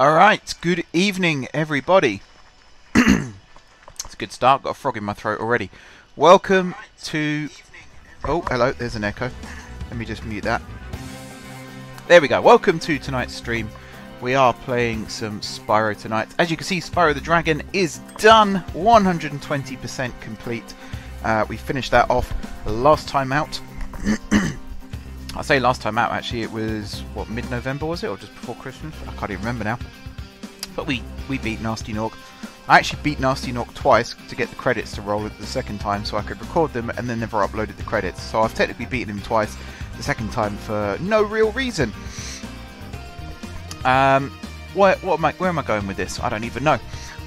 All right, good evening, everybody. it's a good start. Got a frog in my throat already. Welcome to. Oh, hello. There's an echo. Let me just mute that. There we go. Welcome to tonight's stream. We are playing some Spyro tonight. As you can see, Spyro the Dragon is done. 120% complete. Uh, we finished that off last time out. I say last time out, actually, it was, what, mid-November was it? Or just before Christmas? I can't even remember now. But we, we beat Nasty Nork. I actually beat Nasty Nork twice to get the credits to roll the second time so I could record them and then never uploaded the credits. So I've technically beaten him twice, the second time for no real reason. Um, what, what am I, where am I going with this? I don't even know.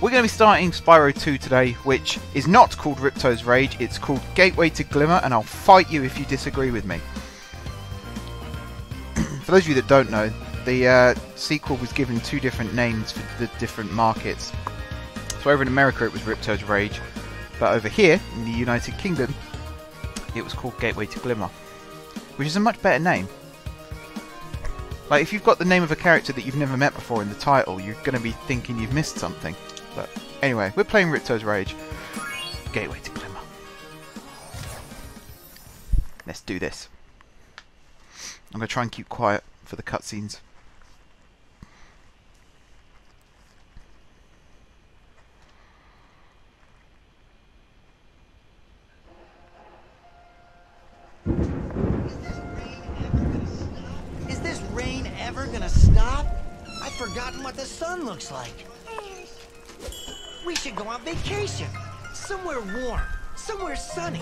We're going to be starting Spyro 2 today, which is not called Ripto's Rage, it's called Gateway to Glimmer, and I'll fight you if you disagree with me. For those of you that don't know, the uh, sequel was given two different names for the different markets. So over in America it was Ripto's Rage, but over here in the United Kingdom it was called Gateway to Glimmer, which is a much better name. Like if you've got the name of a character that you've never met before in the title, you're going to be thinking you've missed something. But anyway, we're playing Ripto's Rage, Gateway to Glimmer. Let's do this. I'm going to try and keep quiet for the cutscenes. Is this rain ever gonna stop? I've forgotten what the sun looks like. We should go on vacation. Somewhere warm. Somewhere sunny.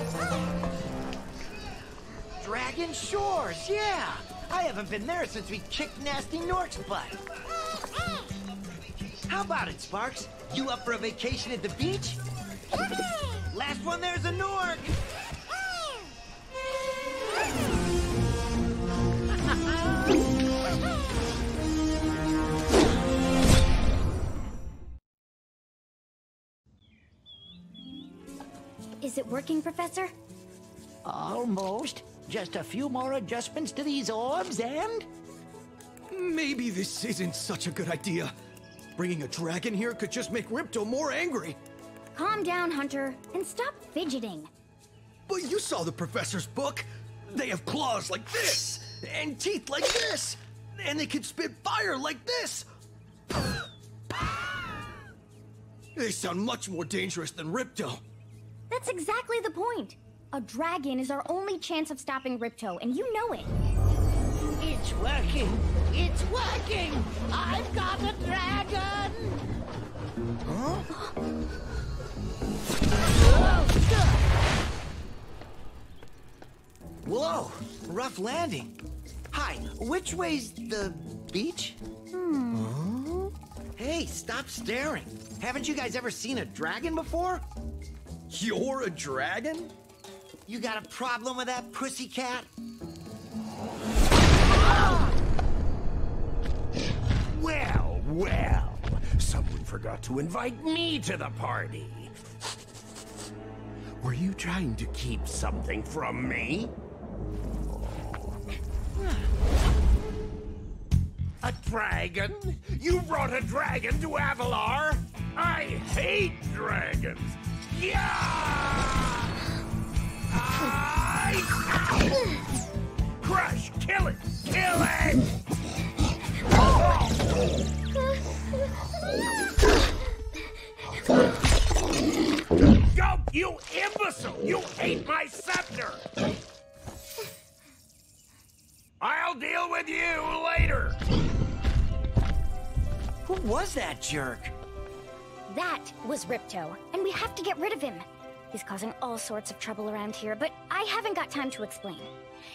Dragon Shores, yeah! I haven't been there since we kicked Nasty Nork's butt. How about it, Sparx? You up for a vacation at the beach? Last one there's a Nork! Is it working, Professor? Almost. Just a few more adjustments to these orbs and... Maybe this isn't such a good idea. Bringing a dragon here could just make Ripto more angry. Calm down, Hunter, and stop fidgeting. But you saw the professor's book. They have claws like this, and teeth like this, and they can spit fire like this. They sound much more dangerous than Ripto. That's exactly the point. A dragon is our only chance of stopping Ripto, and you know it. It's working! It's working! I've got a dragon! Whoa, rough landing. Hi, which way's the beach? Hmm. Hey, stop staring. Haven't you guys ever seen a dragon before? You're a dragon? You got a problem with that pussycat? Well, well, someone forgot to invite me to the party. Were you trying to keep something from me? A dragon? You brought a dragon to Avalar? I hate dragons. Yeah! I... Crush! Kill it! Kill it! Go, you imbecile! You ate my scepter! I'll deal with you later! Who was that jerk? That was Ripto, and we have to get rid of him. He's causing all sorts of trouble around here, but I haven't got time to explain.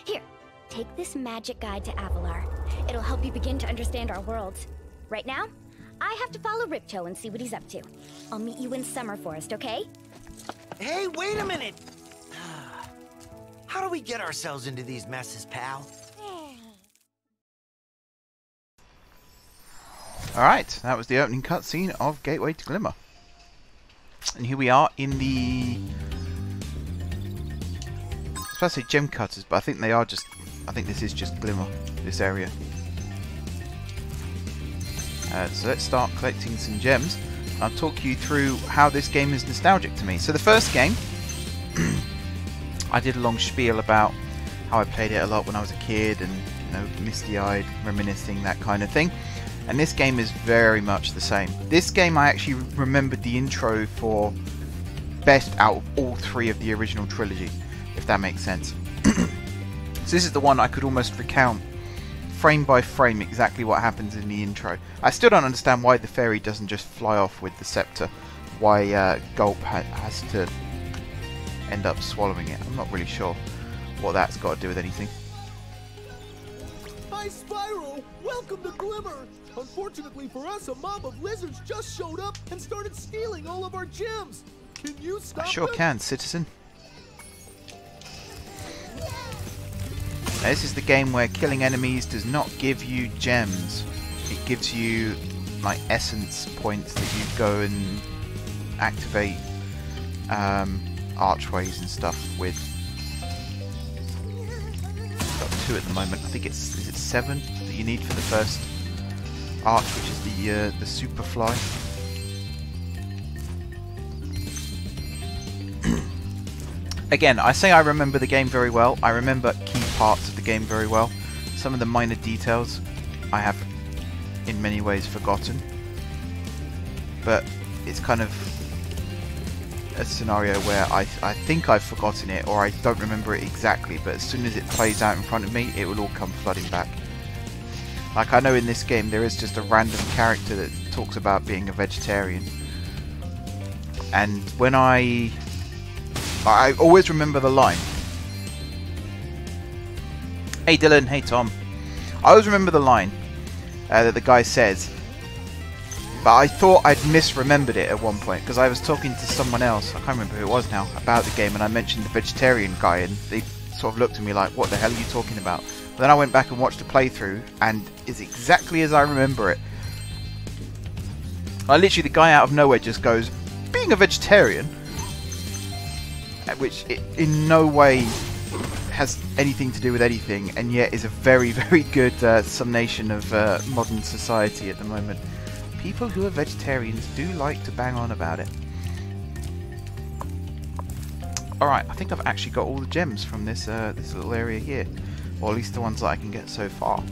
Here, take this magic guide to Avalar. It'll help you begin to understand our worlds. Right now, I have to follow Ripto and see what he's up to. I'll meet you in Summer Forest, okay? Hey, wait a minute! How do we get ourselves into these messes, pal? Alright, that was the opening cutscene of Gateway to Glimmer. And here we are in the... I was supposed to say gem cutters, but I think they are just... I think this is just Glimmer, this area. Uh, so let's start collecting some gems. I'll talk you through how this game is nostalgic to me. So the first game, I did a long spiel about how I played it a lot when I was a kid and you know misty-eyed, reminiscing that kind of thing. And this game is very much the same. This game I actually remembered the intro for best out of all three of the original trilogy, if that makes sense. so this is the one I could almost recount frame by frame exactly what happens in the intro. I still don't understand why the fairy doesn't just fly off with the scepter. Why uh, Gulp ha has to end up swallowing it. I'm not really sure what that's got to do with anything. Hi, Spyro! Welcome to Glimmer! Unfortunately for us, a mob of lizards just showed up and started stealing all of our gems! Can you stop I sure them? can, citizen. Now, this is the game where killing enemies does not give you gems. It gives you like essence points that you go and activate um, archways and stuff with. Got two at the moment. I think it's is it seven that you need for the first arch, which is the uh, the super fly. Again, I say I remember the game very well. I remember key parts of the game very well. Some of the minor details I have in many ways forgotten. But it's kind of a scenario where I, I think I've forgotten it or I don't remember it exactly, but as soon as it plays out in front of me, it will all come flooding back. Like I know in this game there is just a random character that talks about being a vegetarian. And when I I always remember the line. Hey Dylan, hey Tom. I always remember the line uh, that the guy says, but I thought I'd misremembered it at one point because I was talking to someone else, I can't remember who it was now, about the game and I mentioned the vegetarian guy and they sort of looked at me like, what the hell are you talking about? Then I went back and watched the playthrough and it's exactly as I remember it. I literally, the guy out of nowhere just goes, being a vegetarian, which in no way has anything to do with anything, and yet is a very, very good uh, summation of uh, modern society at the moment. People who are vegetarians do like to bang on about it. Alright, I think I've actually got all the gems from this uh, this little area here. Or at least the ones that I can get so far.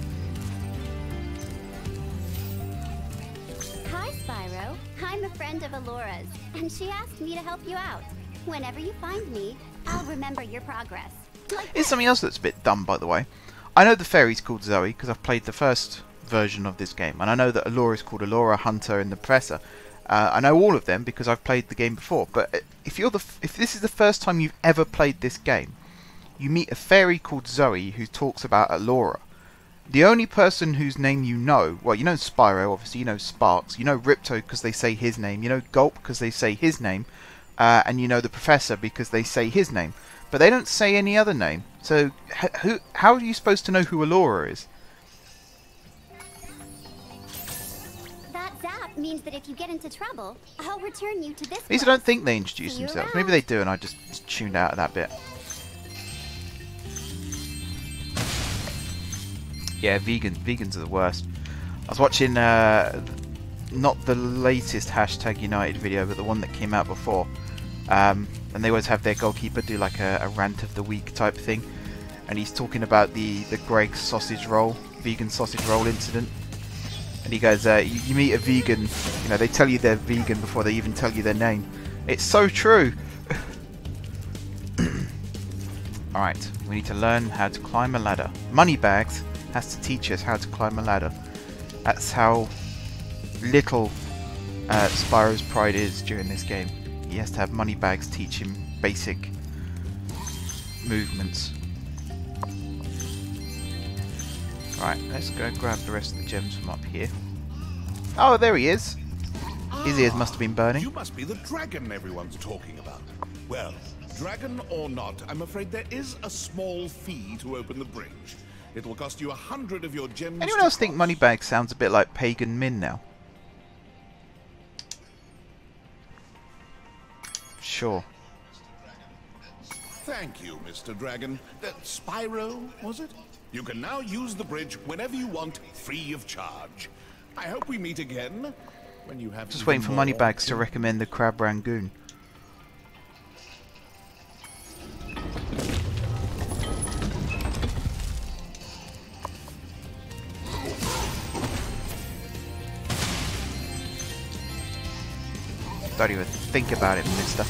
Hi, Spyro. I'm a friend of Elora's, and she asked me to help you out. Whenever you find me, I'll remember your progress. Like Here's something else that's a bit dumb, by the way. I know the fairy's called Zoe because I've played the first version of this game, and I know that Elora is called Elora, Hunter, and the Professor. Uh, I know all of them because I've played the game before. But if you're the f if this is the first time you've ever played this game, you meet a fairy called Zoe who talks about Elora. The only person whose name you know, well, you know Spyro, obviously, you know Sparx, you know Ripto because they say his name, you know Gulp because they say his name, uh, and you know the Professor because they say his name. But they don't say any other name. So, h who, how are you supposed to know who Elora is? that means that if you get into trouble, I'll return you to this At least I don't think they introduce themselves. Maybe they do, and I just tuned out of that bit. Yeah, vegans. Vegans are the worst. I was watching uh, not the latest hashtag United video, but the one that came out before. Um, and they always have their goalkeeper do like a, a rant of the week type thing. And he's talking about the the Greggs sausage roll, vegan sausage roll incident. And he goes, uh, you, you meet a vegan, you know, they tell you they're vegan before they even tell you their name. It's so true. Alright, we need to learn how to climb a ladder. Moneybags has to teach us how to climb a ladder. That's how little uh, Spyro's pride is during this game. He has to have Moneybags teach him basic movements. Right, let's go grab the rest of the gems from up here. Oh, there he is. His ears must have been burning. You must be the dragon everyone's talking about. Well, dragon or not, I'm afraid there is a small fee to open the bridge. It will cost you a hundred of your gems. Anyone else think cross. Moneybags sounds a bit like Pagan Min now? Sure. Thank you, Mr. Dragon. Uh, Spyro, was it? You can now use the bridge whenever you want, free of charge. I hope we meet again when you have Just waiting for Moneybags to recommend the Crab Rangoon. Don't even think about it, mister.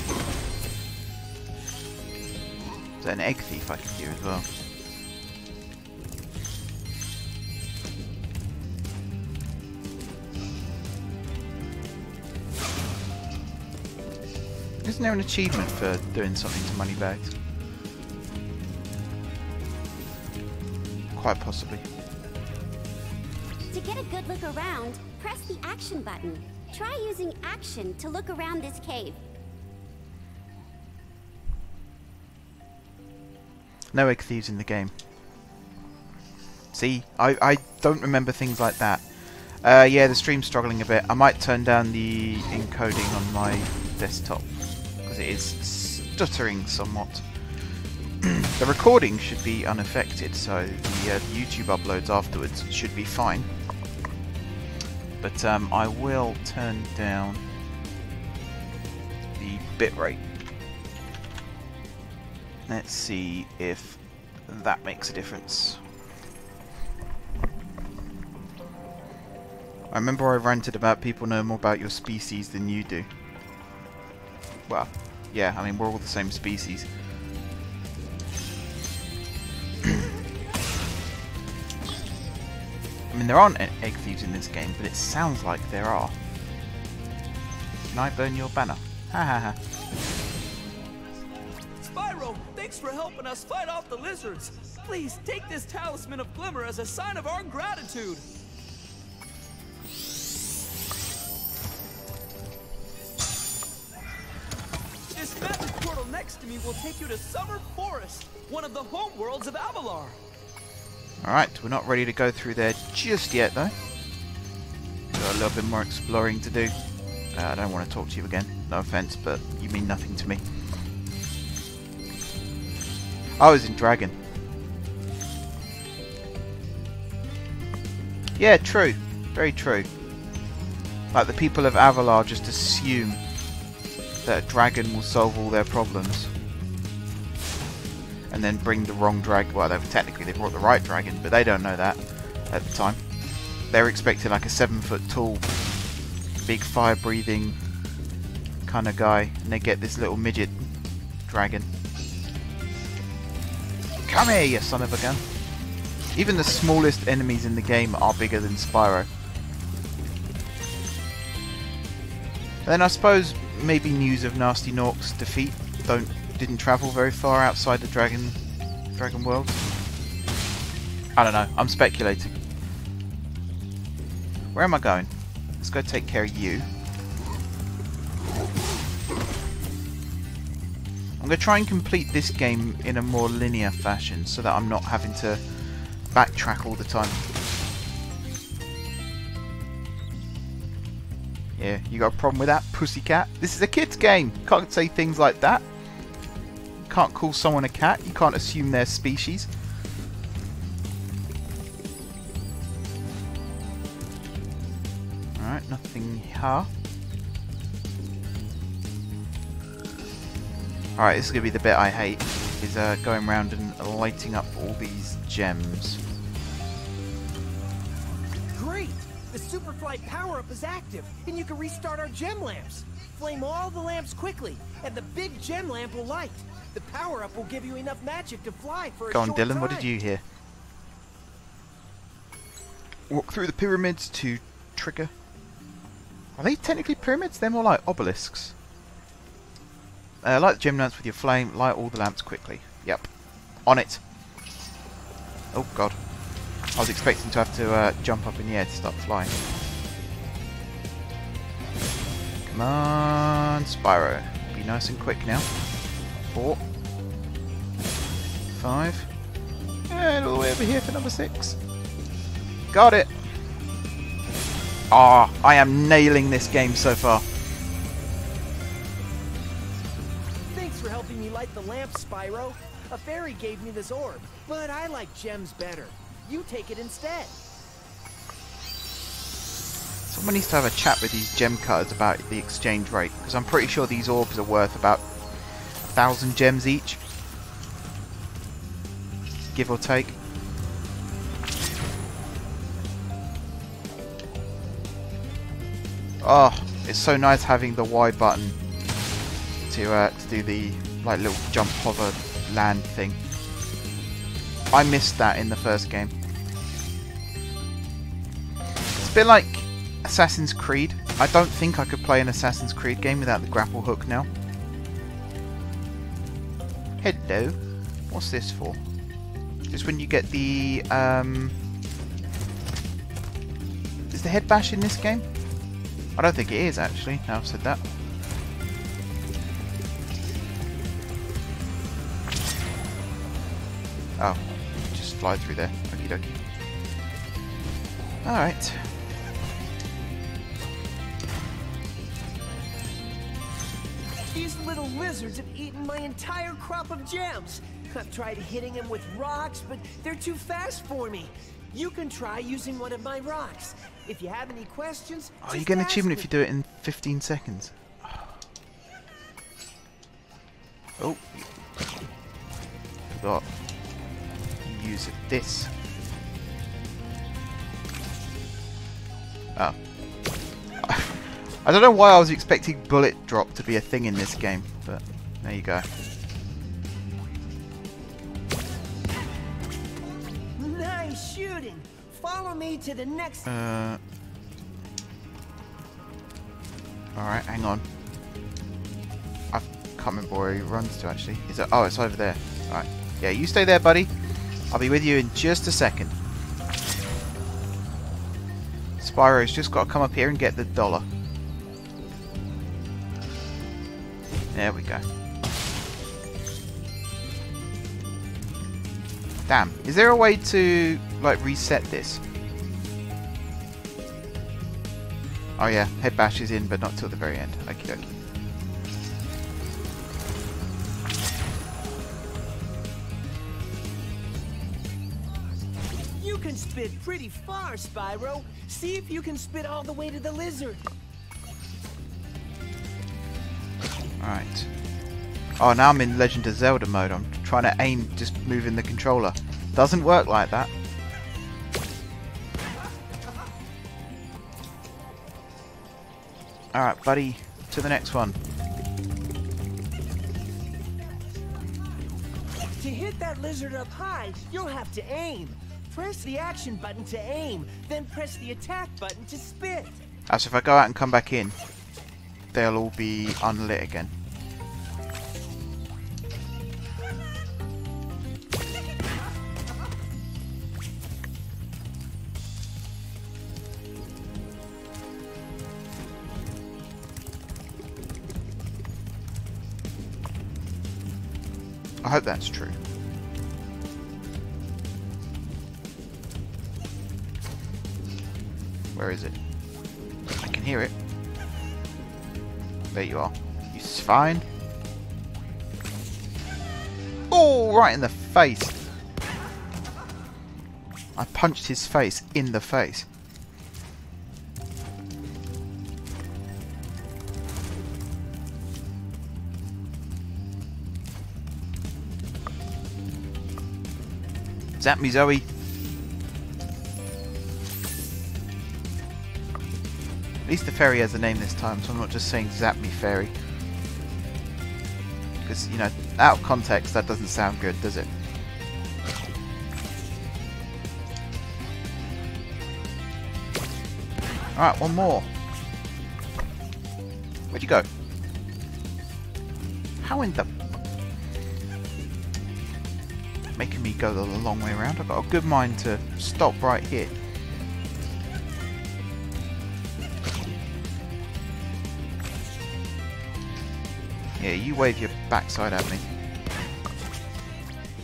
There's an egg thief I can hear as well. Isn't there an achievement for doing something to Moneybags? Quite possibly. To get a good look around, press the action button. Try using action to look around this cave. No egg thieves in the game. See, I, I don't remember things like that. Uh, yeah, the stream's struggling a bit. I might turn down the encoding on my desktop because it is stuttering somewhat. the recording should be unaffected, so the uh, YouTube uploads afterwards should be fine. But um, I will turn down the bitrate. Let's see if that makes a difference. I remember I ranted about people know more about your species than you do. Well, yeah, I mean, we're all the same species. Mean, there aren't egg thieves in this game, but it sounds like there are. Can I burn your banner? Ha ha ha. Spyro, thanks for helping us fight off the lizards. Please take this talisman of glimmer as a sign of our gratitude. This magic portal next to me will take you to Summer Forest, one of the homeworlds of Avalar. Alright, we're not ready to go through there just yet though. Got a little bit more exploring to do. Uh, I don't want to talk to you again, no offense, but you mean nothing to me. I was in Dragon. Yeah, true. Very true. Like the people of Avalar just assume that a dragon will solve all their problems. And then bring the wrong dragon. Well, they technically they brought the right dragon, but they don't know that at the time. They're expecting like a seven foot tall, big fire breathing kind of guy, and they get this little midget dragon. Come here, you son of a gun! Even the smallest enemies in the game are bigger than Spyro. Then I suppose maybe news of Nasty Nork's defeat don't didn't travel very far outside the Dragon Dragon world. I don't know. I'm speculating. Where am I going? Let's go take care of you. I'm going to try and complete this game in a more linear fashion so that I'm not having to backtrack all the time. Yeah, you got a problem with that, pussycat? This is a kid's game. Can't say things like that. Can't call someone a cat. You can't assume their species. Alright, nothing here. Alright, this is going to be the bit I hate, is uh, going around and lighting up all these gems. Great! The Superflight power-up is active, and you can restart our gem lamps. Flame all the lamps quickly, and the big gem lamp will light. The power-up will give you enough magic to fly for a Go on, short Dylan, what did you hear? Walk through the pyramids to trigger. Are they technically pyramids? They're more like obelisks. Uh, light the gem lamps with your flame. Light all the lamps quickly. Yep. On it. Oh, God. I was expecting to have to uh, jump up in the air to start flying. Come on, Spyro. Be nice and quick now. Four. Five. And all the way over here for number six. Got it. Ah, I am nailing this game so far. Thanks for helping me light the lamp, Spyro. A fairy gave me this orb, but I like gems better. You take it instead. Someone needs to have a chat with these gem cutters about the exchange rate, because I'm pretty sure these orbs are worth about thousand gems each. Give or take. Oh, it's so nice having the Y button to, uh, to do the like little jump hover land thing. I missed that in the first game. It's a bit like Assassin's Creed. I don't think I could play an Assassin's Creed game without the grapple hook now. Hello. What's this for? Just when you get the... Um, is the head bash in this game? I don't think it is actually, now I've said that. Oh, just fly through there. Okie dokie. Alright. These little lizards have eaten my entire crop of gems. I've tried hitting them with rocks, but they're too fast for me. You can try using one of my rocks. If you have any questions, Oh, you get an achievement me. if you do it in 15 seconds. Oh. Forgot. Use this. Oh. I don't know why I was expecting bullet drop to be a thing in this game, but there you go. Nice shooting. Follow me to the next. Uh. Alright, hang on. I can't remember where he runs to actually. Is it? Oh, it's over there. Alright. Yeah, you stay there, buddy. I'll be with you in just a second. Spyro's just got to come up here and get the dollar. There we go. Damn. Is there a way to, like, reset this? Oh yeah, head bash is in, but not till the very end. Okie dokie. You can spit pretty far, Spyro. See if you can spit all the way to the lizard. Alright. Oh, now I'm in Legend of Zelda mode. I'm trying to aim just moving the controller. Doesn't work like that. Alright, buddy. To the next one. To hit that lizard up high, you'll have to aim. Press the action button to aim, then press the attack button to spit. As if I go out and come back in, they'll all be unlit again. I hope that's true. Where is it? I can hear it. There you are. You fine? Oh, right in the face. I punched his face in the face. Zap me, Zoe. Least the fairy has a name this time, so I'm not just saying Zap me fairy. Because, you know, out of context, that doesn't sound good, does it? Alright, one more. Where'd you go? How in the... Making me go the long way around. I've got a good mind to stop right here. Yeah, you wave your backside at me.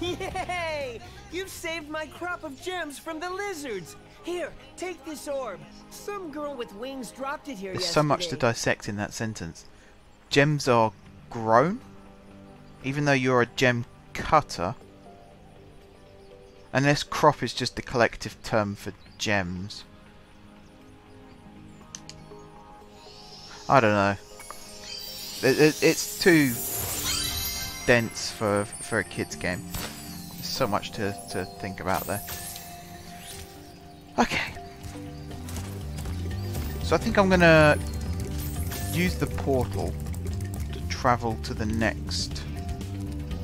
Yay! You've saved my crop of gems from the lizards. Here, take this orb. Some girl with wings dropped it here There's yesterday. so much to dissect in that sentence. Gems are grown, even though you're a gem cutter. Unless crop is just the collective term for gems. I don't know. It, it, it's too dense for for a kids game. There's so much to to think about there. Okay. So I think I'm gonna use the portal to travel to the next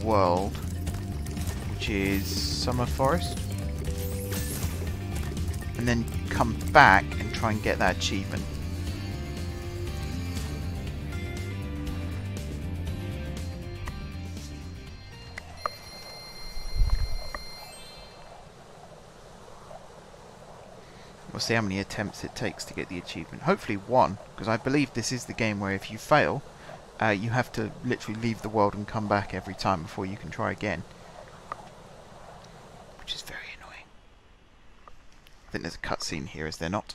world, which is Summer Forest, and then come back and try and get that achievement. We'll see how many attempts it takes to get the achievement. Hopefully one, because I believe this is the game where if you fail, uh, you have to literally leave the world and come back every time before you can try again. Which is very annoying. I think there's a cutscene here, is there not?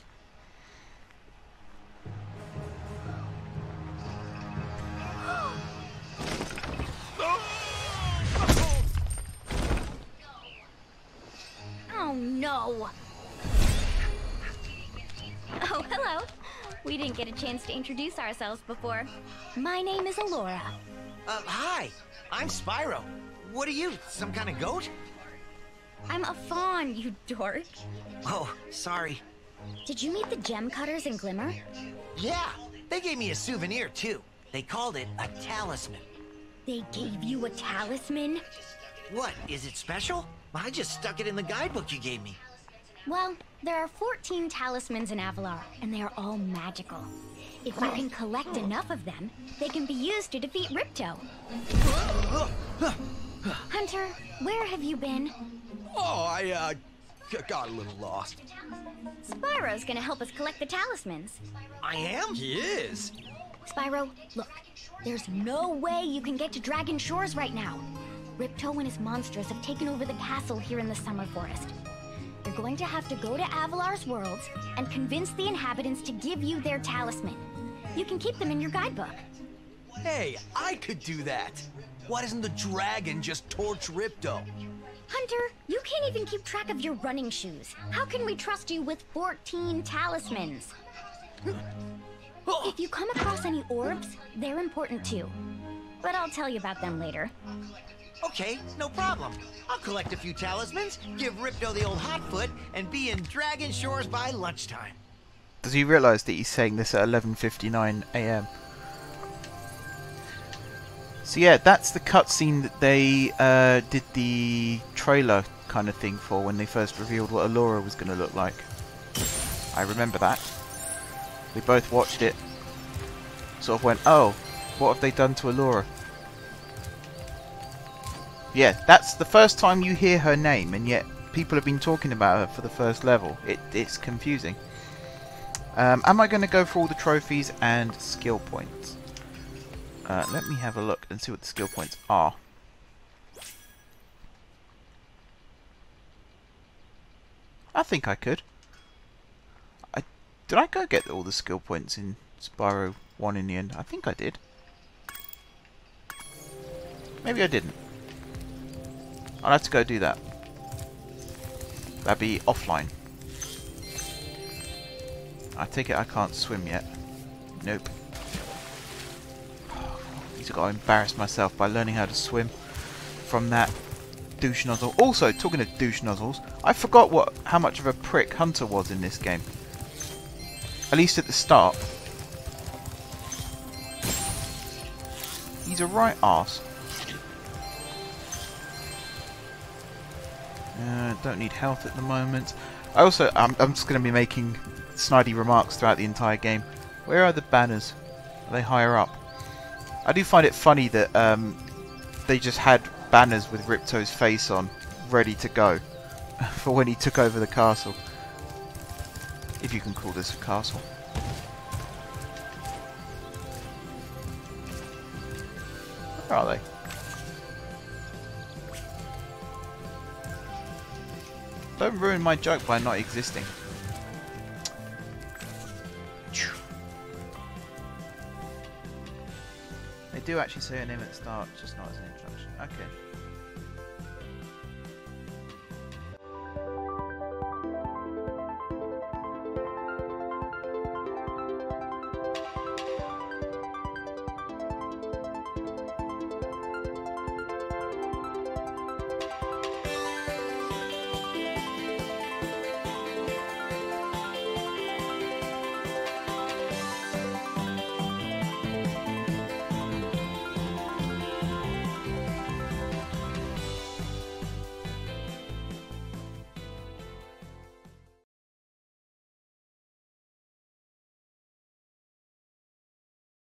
We didn't get a chance to introduce ourselves before. My name is Elora. Uh, hi. I'm Spyro. What are you, some kind of goat? I'm a fawn, you dork. Oh, sorry. Did you meet the gem cutters in Glimmer? Yeah, they gave me a souvenir too. They called it a talisman. They gave you a talisman? What, is it special? I just stuck it in the guidebook you gave me. Well, there are 14 talismans in Avalar, and they are all magical. If you can collect enough of them, they can be used to defeat Ripto. Hunter, where have you been? Oh, I, uh, got a little lost. Spyro's gonna help us collect the talismans. I am? He is. Spyro, look, there's no way you can get to Dragon Shores right now. Ripto and his monsters have taken over the castle here in the Summer Forest. You're going to have to go to Avalar's worlds and convince the inhabitants to give you their talisman. You can keep them in your guidebook. Hey, I could do that. Why doesn't the dragon just torch Ripto? Hunter, you can't even keep track of your running shoes. How can we trust you with 14 talismans? If you come across any orbs, they're important too. But I'll tell you about them later. Okay, no problem. I'll collect a few talismans, give Ripto the old hot foot, and be in Dragon Shores by lunchtime. Does he realise that he's saying this at 11:59 a.m.? So yeah, that's the cutscene that they uh, did the trailer kind of thing for when they first revealed what Elora was going to look like. I remember that. We both watched it. Sort of went, oh, what have they done to Elora? Yeah, that's the first time you hear her name, and yet people have been talking about her for the first level. It, it's confusing. Um, am I going to go for all the trophies and skill points? Uh, let me have a look and see what the skill points are. I think I could. I Did I go get all the skill points in Spyro 1 in the end? I think I did. Maybe I didn't. I'll have to go do that. That'd be offline. I take it I can't swim yet. Nope. Need to embarrass myself by learning how to swim from that douche nozzle. Also, talking of douche nozzles, I forgot what how much of a prick Hunter was in this game. At least at the start. He's a right arse. Don't need health at the moment. I also, I'm, I'm just going to be making snidey remarks throughout the entire game. Where are the banners? Are they higher up? I do find it funny that um, they just had banners with Ripto's face on, ready to go, for when he took over the castle. If you can call this a castle. Where are they? Don't ruin my joke by not existing. They do actually say a name at the start, just not as an introduction. Okay.